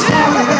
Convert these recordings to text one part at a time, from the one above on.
Jesus.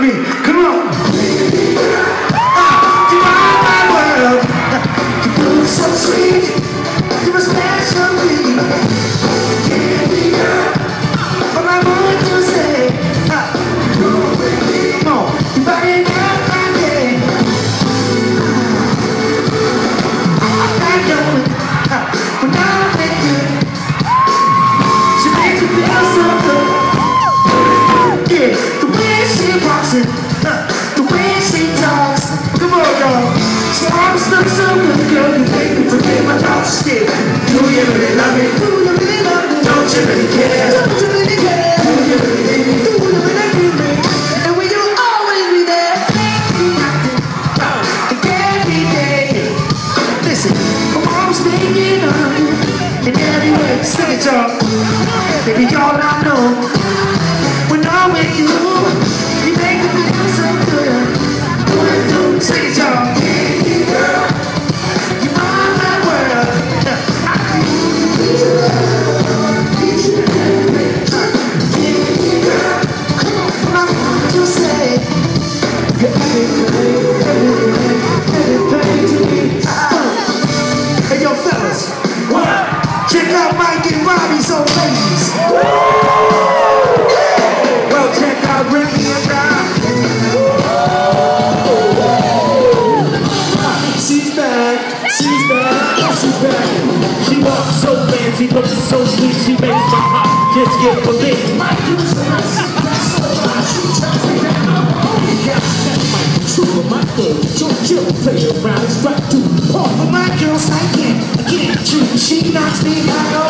me. Come on. Girl. You forget my. Do you really love me? Do you really love me? Don't you really care? Don't you really care? Do you really me? Do you really me? And will you always be there? Every day. Listen, I'm always thinking of you in every way. Sing it, y'all. Baby, all I know Check out Mike and Robbie's old ladies. So fancy, looks so sweet, she makes my heart just get a bit. My True, my thug, don't play around, it's right to part. But my girl's like, yeah, I can't choose. She knocks me right